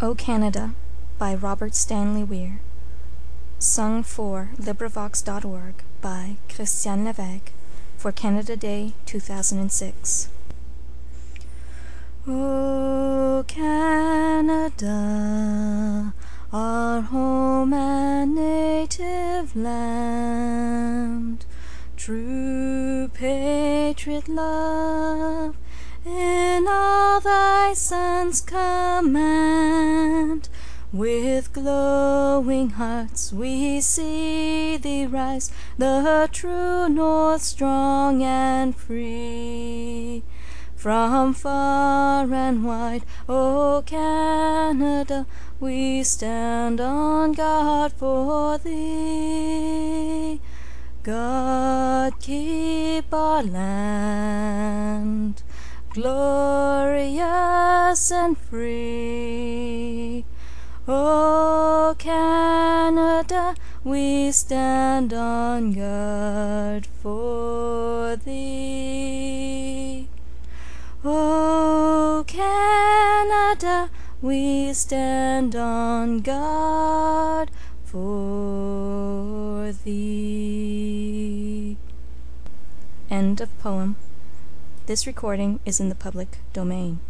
O Canada by Robert Stanley Weir. Sung for LibriVox.org by Christiane Levesque for Canada Day 2006 O Canada, our home and native land, True patriot love thy sons command. With glowing hearts we see thee rise, the true north strong and free. From far and wide, O Canada, we stand on guard for thee. God keep our land and free. O Canada, we stand on guard for thee. O Canada, we stand on guard for thee. End of poem. This recording is in the public domain.